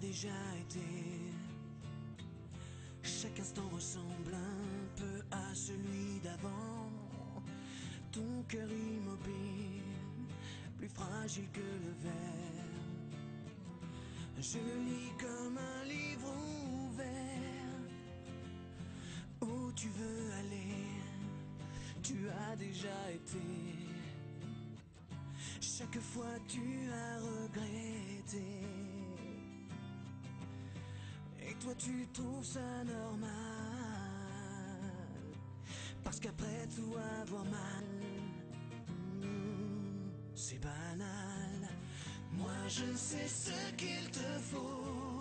déjà été. Chaque instant ressemble un peu à celui d'avant. Ton cœur immobile, plus fragile que le verre. Je lis comme un livre ouvert. Où tu veux aller, tu as déjà été. Chaque fois tu as regretté. Toi tu trouves ça normal. Parce qu'après tout avoir mal, hmm, c'est banal. Moi je sais ce qu'il te faut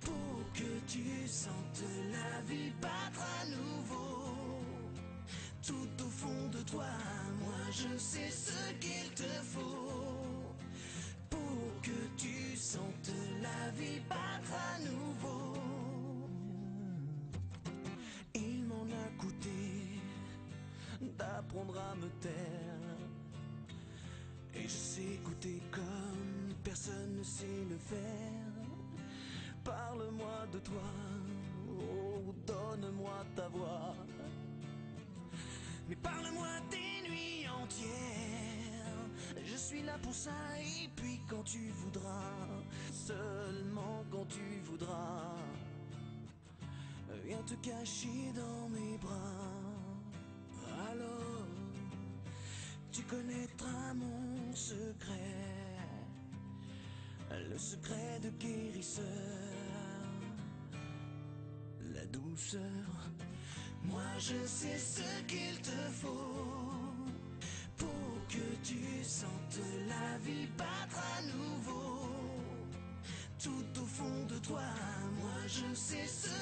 pour que tu sentes la vie battre à nouveau. Tout au fond de toi, moi je sais ce qu'il te faut pour que tu sentes la vie battre à nouveau. Me taire. Et je sais écouter comme personne ne sait le faire. Parle-moi de toi, oh, donne-moi ta voix. Mais parle-moi des nuits entières. Je suis là pour ça, et puis quand tu voudras, seulement quand tu voudras, viens te cacher dans mes bras. Tu connaîtras mon secret, le secret de guérisseur, la douceur. Moi je sais ce qu'il te faut pour que tu sentes la vie battre à nouveau. Tout au fond de toi, moi je sais ce